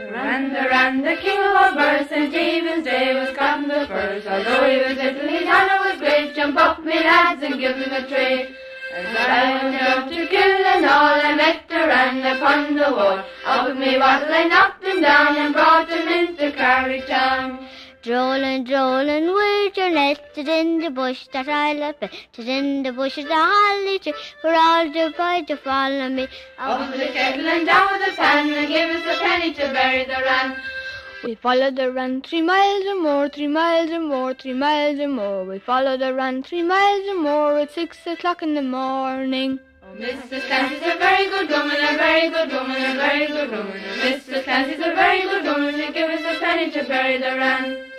the ran, the king of all birds, St. Stephen's Day was come the first. Although he was little, his honor was great. Jump up, me lads, and give him a tray. As I went out to Killenaule, I met a ran upon the wall. Up with me wattle, I knocked him down and brought him into Carrick Town. Drolling, drolling, with your net, tis in the bush that I left it. Tis in the bush of the holly tree, for all the boy to follow me. Up with the kettle and down with the pan, and give us a penny to bury the ran. We followed the run three miles or more, three miles or more, three miles or more. We followed the run three miles or more at six o'clock in the morning. Oh, Mrs. Clancy's a very good woman, a very good woman, a very good woman. Oh, Mrs. Clancy's a very good woman, to bury the ran.